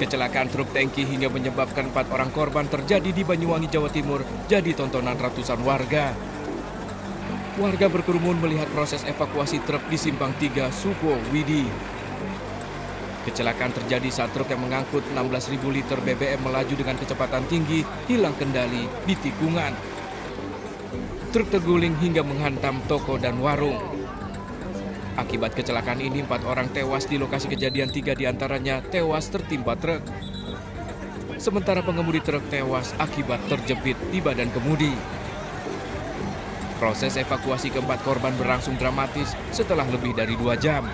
Kecelakaan truk tangki hingga menyebabkan empat orang korban terjadi di Banyuwangi, Jawa Timur jadi tontonan ratusan warga. Warga berkerumun melihat proses evakuasi truk di Simpang 3 Suko Widi. Kecelakaan terjadi saat truk yang mengangkut 16.000 liter BBM melaju dengan kecepatan tinggi hilang kendali di tikungan. Truk terguling hingga menghantam toko dan warung. Akibat kecelakaan ini, empat orang tewas di lokasi kejadian, tiga di antaranya tewas tertimpa truk. Sementara pengemudi truk tewas akibat terjepit di badan kemudi. Proses evakuasi keempat korban berlangsung dramatis setelah lebih dari dua jam.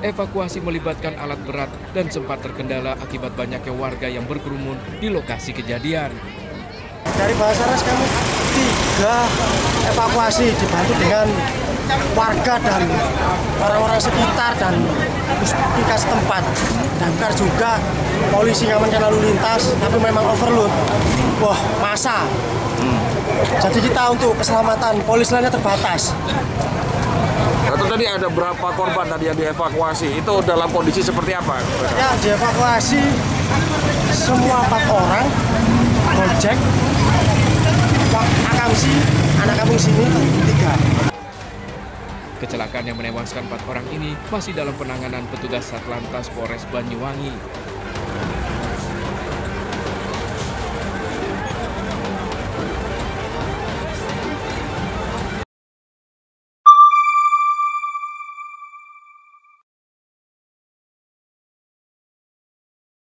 Evakuasi melibatkan alat berat dan sempat terkendala akibat banyaknya warga yang berkerumun di lokasi kejadian. Dari Basarnas kami tiga evakuasi dibantu dengan warga dan orang-orang sekitar dan puskesmas setempat. Damkar juga polisi ngamankan lalu lintas, tapi memang overload. Wah, masa. Jadi kita untuk keselamatan polis lainnya terbatas. Atau tadi ada berapa korban tadi yang dievakuasi? Itu dalam kondisi seperti apa? Ya, dievakuasi semua empat orang, Gojek, Akamsi, anak kampung sini tiga. Kecelakaan yang menewaskan empat orang ini masih dalam penanganan petugas Satlantas Polres Banyuwangi.